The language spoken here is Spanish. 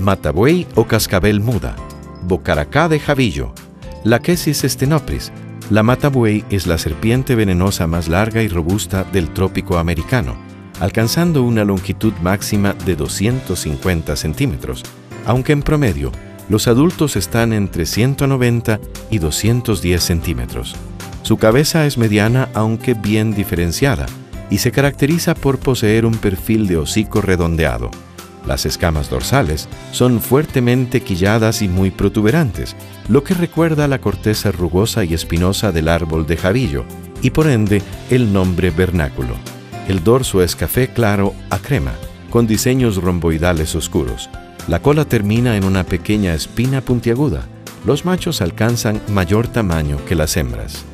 matabuey o cascabel muda, bocaracá de jabillo, Lachesis stenopris. La matabuey es la serpiente venenosa más larga y robusta del trópico americano, alcanzando una longitud máxima de 250 centímetros, aunque en promedio los adultos están entre 190 y 210 centímetros. Su cabeza es mediana aunque bien diferenciada y se caracteriza por poseer un perfil de hocico redondeado. Las escamas dorsales son fuertemente quilladas y muy protuberantes, lo que recuerda la corteza rugosa y espinosa del árbol de jabillo, y por ende el nombre vernáculo. El dorso es café claro a crema, con diseños romboidales oscuros. La cola termina en una pequeña espina puntiaguda. Los machos alcanzan mayor tamaño que las hembras.